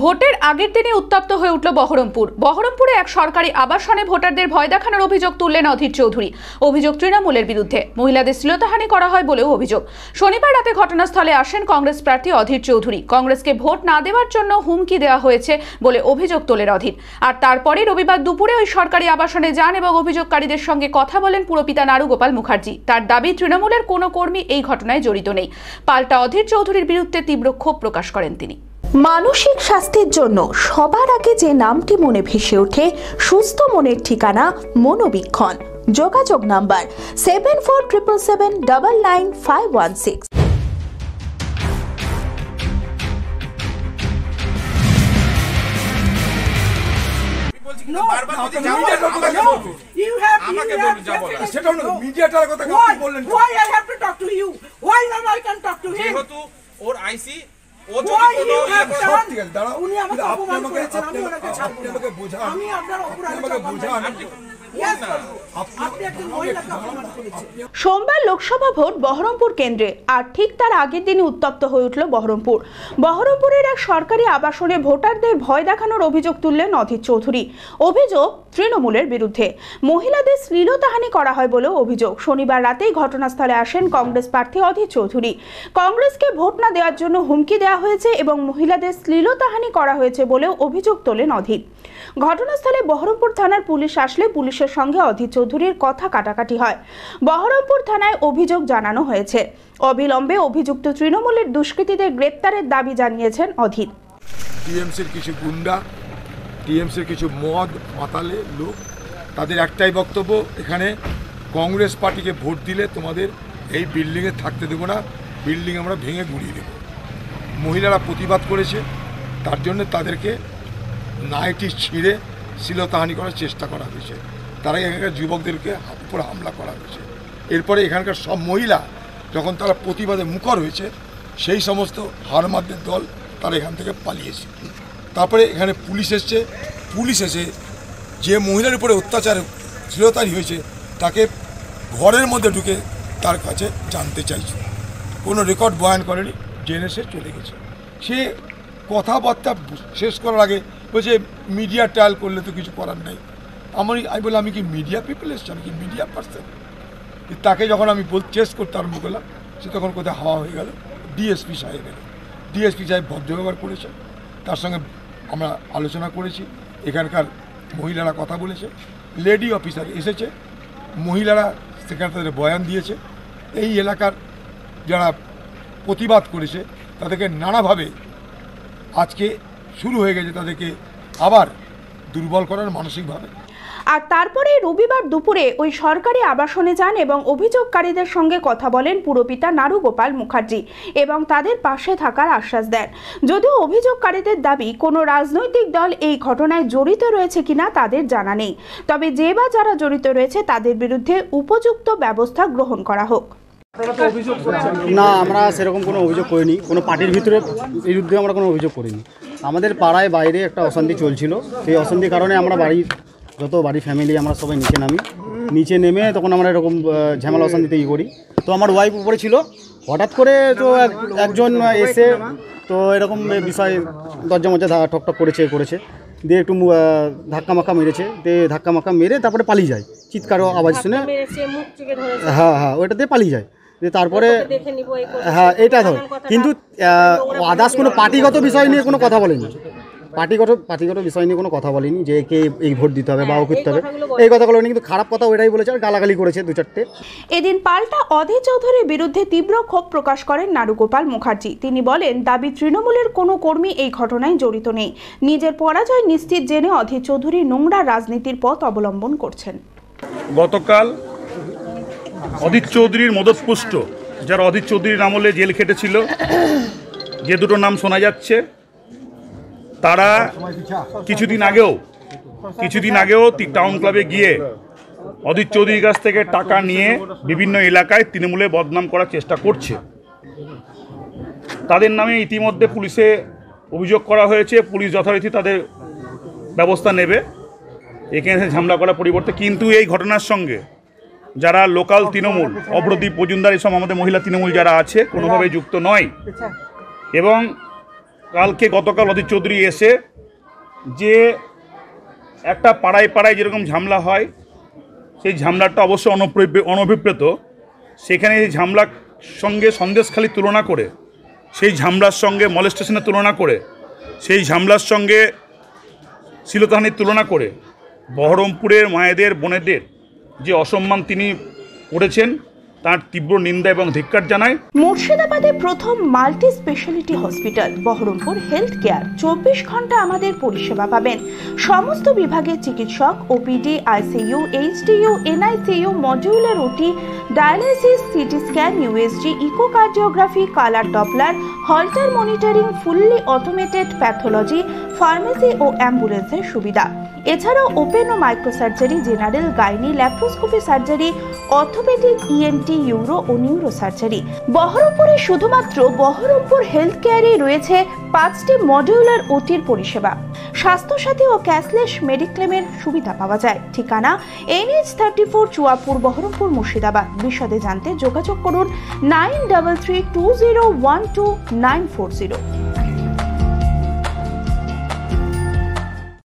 ভোটের আগের দিনে উত্তপ্ত হয়ে উঠল বহরমপুর। বহরমপুরে এক সরকারি আবাসনে ভোটারদের ভয় দেখানোর অভিযোগ তুললেন অধীর চৌধুরী। অভিযোগ তৃণমূলের বিরুদ্ধে। মহিলাদের শ্লীলতাহানি করা হয় বলেও অভিযোগ। শনিবার রাতে ঘটনাস্থলে আসেন কংগ্রেস প্রার্থী অধীর চৌধুরী। কংগ্রেসকে ভোট না দেওয়ার জন্য হুমকি দেওয়া হয়েছে বলে অভিযোগ তোলেন অধীর। আর তারপরে রবিবার দুপুরে ওই সরকারি আবাসনে যান এবং অভিযোগকারীদের সঙ্গে কথা বলেন পুরপিতা নারুগোপাল মুখার্জি। তার দাবি, তৃণমূলের কোনো কর্মী এই ঘটনায় জড়িত নেই। পাল্টা অধীর চৌধুরীর বিরুদ্ধে তীব্র ক্ষোভ প্রকাশ করেন তিনি। মানসিক স্বাস্থ্যের জন্য সবার আগে যে নামটি মনে ভেসে ওঠে সুস্থ মনের ঠিকানা মনোবীক্ষণ। যোগাযোগ number seven four triple seven double nine five one six সেটা কথা বললেন ওর আইসি ইয়ে। সোমবার লোকসভা ভোট বহরমপুর কেন্দ্রে আর ঠিক তার আগের দিনে উত্তপ্ত হয়ে উঠল বহরমপুর। বহরমপুরের এক সরকারি আবাসনে ভোটারদের ভয় দেখানোর অভিযোগ তুললেন অধীর চৌধুরী। অভিযোগ তৃণমূলের বিরুদ্ধে। মহিলাদের শ্লীলতাহানি করা হয় বলেও অভিযোগ। শনিবার রাতেই ঘটনাস্থলে আসেন কংগ্রেস প্রার্থী অধীর চৌধুরী। কংগ্রেসকে ভোট না দেওয়ার জন্য হুমকি দেওয়া হয়েছে এবং মহিলাদের শ্লীলতাহানি করা হয়েছে বলেও অভিযোগ তোলেন অধীর। ঘটনাস্থলে বহরমপুর থানার পুলিশ আসলে পুলিশের সঙ্গে অধীর চৌধুরীর কথা কাটাকাটি হয়। বহরমপুর থানায় অভিযোগ জানানো হয়েছে। অবিলম্বে অভিযুক্ত তৃণমূলের দুষ্কৃতীদের গ্রেপ্তারের দাবি জানিয়েছেন অধীর। টিএমসির কিছু গুন্ডা টিএমসির কিছু মদ মাতালে লোক, তাদের একটাই বক্তব্য, এখানে কংগ্রেস পার্টিকে ভোট দিলে তোমাদের এই বিল্ডিংয়ে থাকতে দেবো না বিল্ডিং আমরা ভেঙে গুড়িয়ে দেবো। মহিলারা প্রতিবাদ করেছে, তার জন্য তাদেরকে নাইটি ছিঁড়ে শিলতাহানি করার চেষ্টা করা হয়েছে। তারা এখানকার যুবকদেরকে উপর হামলা করা হয়েছে। এরপরে এখানকার সব মহিলা যখন তারা প্রতিবাদে মুখর হয়েছে, সেই সমস্ত হারমাদদের দল তারা এখান থেকে পালিয়েছে। তারপরে এখানে পুলিশ এসছে। পুলিশ এসে যে মহিলার উপরে অত্যাচার শ্লীলতারি হয়েছে, তাকে ঘরের মধ্যে ঢুকে তার কাছে জানতে চাইছে। কোনো রেকর্ড বয়ান করেনি জেনে সে চলে গেছে। সে কথাবার্তা শেষ করার আগে বলছে মিডিয়া ট্রায়াল করলে তো কিছু করার নাই। আমার আমি বললাম, আমি কি মিডিয়া পিপল এসছি? আমি কি মিডিয়া পার্সন তাকে যখন আমি বল চেস করতে আরম্ভ করলাম, সে তখন কোথায় হাওয়া হয়ে গেল। ডিএসপি সাহেব এলো। ডিএসপি সাহেব ভদ্র ব্যবহার করেছে। তার সঙ্গে আমরা আলোচনা করেছি, এখানকার মহিলারা কথা বলেছে লেডি অফিসার এসেছে, মহিলারা সেখানে তাদের বয়ান দিয়েছে। এই এলাকার যারা প্রতিবাদ করেছে, তাদেরকে নানাভাবে আজকে শুরু হয়ে গেছে, তাদেরকে আবার দুর্বল করার মানসিকভাবে। আর তারপরে রবিবার দুপুরে ওই সরকারি আবাসনে যান এবং অভিযোগকারীদের সঙ্গে কথা বলেন পুরপিতা নারুগোপাল মুখার্জি এবং তাদের পাশে থাকার আশ্বাস দেন। যদিও অভিযোগকারীদের দাবি, কোনো রাজনৈতিক দল এই ঘটনায় জড়িত রয়েছে কিনা তাদের জানা নেই। তবে যে বা যারা জড়িত রয়েছে তাদের বিরুদ্ধে উপযুক্ত ব্যবস্থা গ্রহণ করা হোক। না, আমরা সেরকম কোনো অভিযোগ করিনি। কোনো পার্টির ভিতরে বিরুদ্ধে আমরা কোনো অভিযোগ করিনি। আমাদের পাড়ায় বাইরে একটা অশান্তি চলছিল। সেই অশান্তির কারণে আমরা বাড়ির যত বাড়ি ফ্যামিলি আমরা সবাই নিচে নামি। নিচে নেমে তখন আমরা এরকম ঝামেলা অশান্তিতে ই করি তো আমার ওয়াইফ উপরে ছিল। হঠাৎ করে তো এক- একজন এসে তো এরকম বিষয় দরজা মজা ঠকঠক করেছে করেছে। দিয়ে একটু ধাক্কা মাক্কা মেরেছে। দিয়ে ধাক্কা মাক্কা মেরে তারপরে পালিয়ে যায়। চিৎকারও আওয়াজ শুনে। ধরেছে। হ্যাঁ ওইটা দিয়ে পালিয়ে যায়। দিয়ে তারপরে। হ্যাঁ এটা ধর। কিন্তু আদার্স কোনো পার্টিগত বিষয় নিয়ে কোনো কথা বলেনি। পার্টিগত পার্টিগত বিষয় নিয়ে কোনো কথা বলেনি যে কে এই ভোট দিতে হবে বা ও করতে হবে। এই কথাগুলো বলেনি কিন্তু খারাপ কথা ওইটাই বলেছে আর গালাগালি করেছে দু চারটে। এদিন পাল্টা অধীর চৌধুরীর বিরুদ্ধে তীব্র ক্ষোভ প্রকাশ করেন নারুগোপাল মুখার্জি। তিনি বলেন দাবি তৃণমূলের কোনো কর্মী এই ঘটনায় জড়িত নেই। নিজের পরাজয় নিশ্চিত জেনে অধীর চৌধুরী নোংরা রাজনীতির পথ অবলম্বন করছেন। গতকাল অদিত চৌধুরীর মদতপুষ্ট যারা অদিত চৌধুরীর আমলে জেল খেটেছিল যে দুটো নাম শোনা যাচ্ছে তারা কিছুদিন আগেও কিছুদিন আগেও টাউন ক্লাবে গিয়ে অদিত চৌধুরীর কাছ থেকে টাকা নিয়ে বিভিন্ন এলাকায় তৃণমূলে বদনাম করার চেষ্টা করছে। তাদের নামে ইতিমধ্যে পুলিশে অভিযোগ করা হয়েছে, পুলিশ যথারীতি তাদের ব্যবস্থা নেবে। এখানে ঝামেলা করার পরিবর্তে কিন্তু এই ঘটনার সঙ্গে যারা লোকাল তৃণমূল অব্রদীপ মজুমদার এসব আমাদের মহিলা তৃণমূল যারা আছে কোনোভাবে যুক্ত নয়। এবং কালকে গতকাল অধীর চৌধুরী এসে যে একটা পাড়ায় পাড়ায় যেরকম ঝামলা হয়, সেই ঝামলাটা অবশ্য অনভিপ্রেত সেখানে এই ঝামলার সঙ্গে সন্দেশখালি তুলনা করে, সেই ঝামলার সঙ্গে মলেস্টেশনের তুলনা করে, সেই ঝামলার সঙ্গে শিলতাহানির তুলনা করে, বহরমপুরের মায়েদের, বোনেদের যে অসম্মান তিনি করেছেন তার তীব্র নিন্দা এবং ধিক্কার জানায়। মুর্শিদাবাদে প্রথম multi specialty hospital, Baharampur health care. চব্বিশ ঘণ্টা আমাদের পরিষেবা পাবেন। সমস্ত বিভাগের চিকিৎসক, OPD, ICU, HDU, NICU, modular, OT dialysis CT scan, USG, echocardiography, colour doppler holter monitoring, fully automated pathology, pharmacy ও অ্যাম্বুলেন্সের সুবিধা। এছাড়াও ওপেন ও microsurgery, general gynae, laparoscopy surgery, orthopaedic ENT uro ও নিউরো সার্জারি বহরমপুরে শুধুমাত্র বহরমপুর হেলথ কেয়ারে রয়েছে পাঁচটি modular ওটির পরিষেবা। স্বাস্থ্যসাথী ও cashless মেডিক্লেমের সুবিধা পাওয়া যায়। ঠিকানা NH thirty four Chuapur, Baharampur, Murshidabad. বিশদে জানতে যোগাযোগ করুন nine double three two zero one two nine four zero.